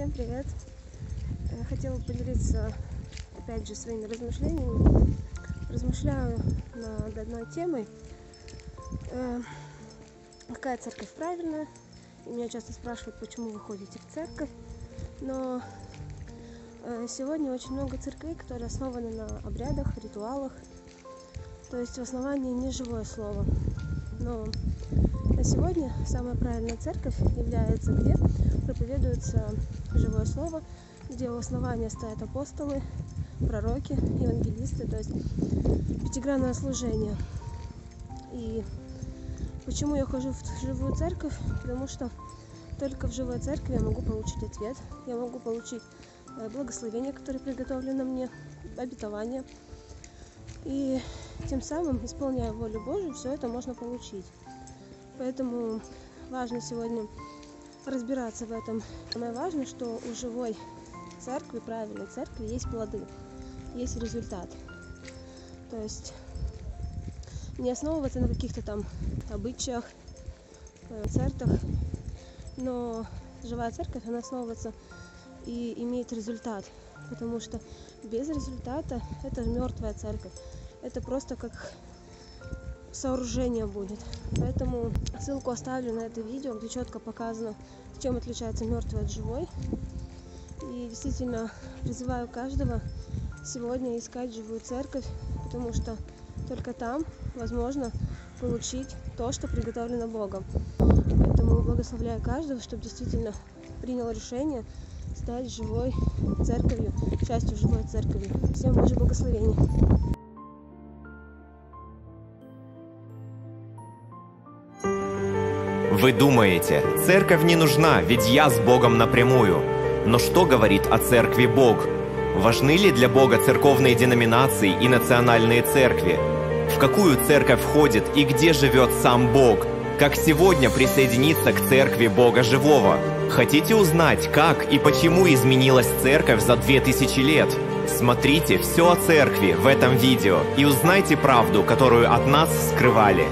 Всем привет! Я хотела поделиться, опять же, своими размышлениями. Размышляю над одной темой. Э, какая церковь правильная? И меня часто спрашивают, почему вы ходите в церковь. Но э, сегодня очень много церквей, которые основаны на обрядах, ритуалах. То есть в основании не живое слово. Но на сегодня самая правильная церковь является, где проповедуется живое слово, где у основания стоят апостолы, пророки, евангелисты, то есть пятигранное служение. И почему я хожу в живую церковь? Потому что только в живой церкви я могу получить ответ, я могу получить э, благословение, которое приготовлено мне, обетование. И тем самым, исполняя волю Божию, все это можно получить. Поэтому важно сегодня разбираться в этом. Самое важное, что у живой церкви, правильной церкви, есть плоды, есть результат. То есть не основываться на каких-то там обычаях, концертах, но живая церковь, она основывается и имеет результат, потому что без результата это мертвая церковь. Это просто как сооружение будет. Поэтому ссылку оставлю на это видео, где четко показано, чем отличается мертвый от живой. И действительно призываю каждого сегодня искать живую церковь, потому что только там возможно получить то, что приготовлено Богом. Поэтому благословляю каждого, чтобы действительно принял решение стать живой церковью, частью живой церкви. Всем Божьего благословения. Вы думаете, церковь не нужна, ведь я с Богом напрямую. Но что говорит о церкви Бог? Важны ли для Бога церковные деноминации и национальные церкви? В какую церковь входит и где живет сам Бог? Как сегодня присоединиться к церкви Бога Живого? Хотите узнать, как и почему изменилась церковь за 2000 лет? Смотрите все о церкви в этом видео и узнайте правду, которую от нас скрывали.